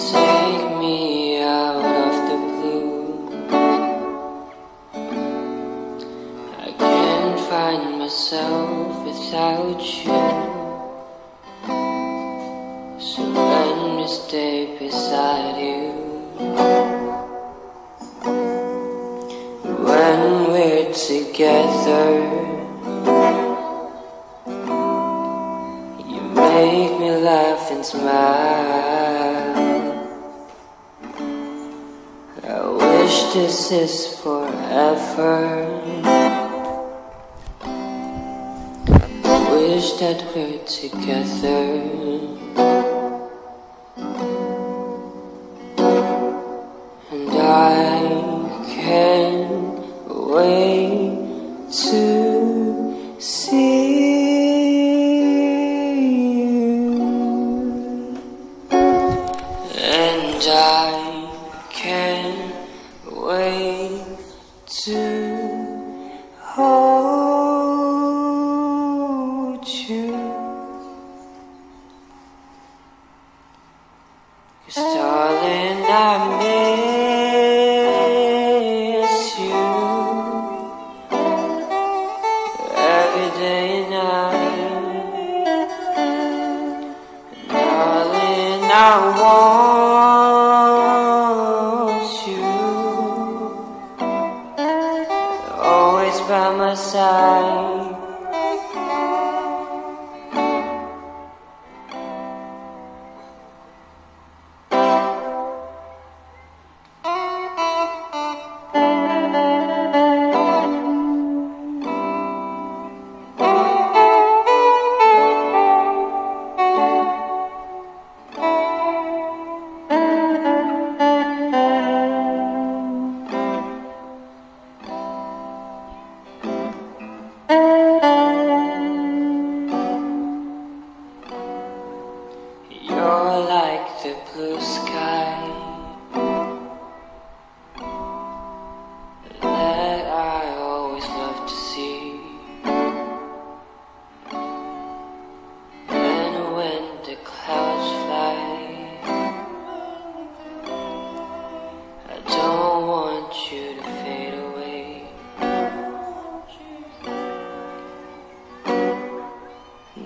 Take me out of the blue. I can't find myself without you. So let me stay beside you. When we're together, you make me laugh and smile. Wish this is forever. Wish that we're together. And I can't can't to hold you. Cause darling, I miss you every day and night. Darling, I want always by my side.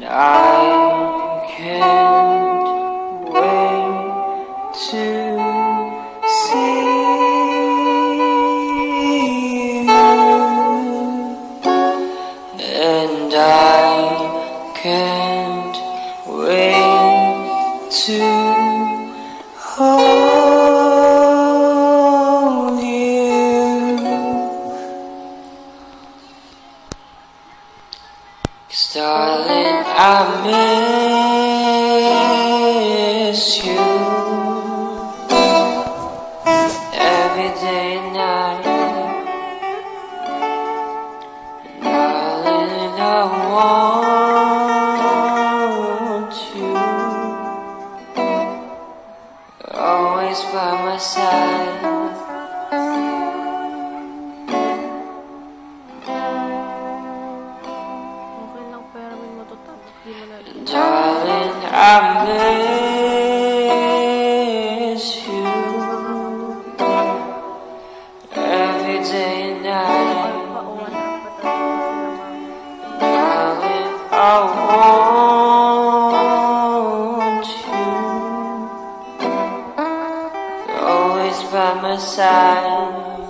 I can't wait to see you. And I can't wait to Cause darling, I miss you every day and night. Darling, I want you always by my side. Darling, I miss you every day and night. Darling, I want you always by my side.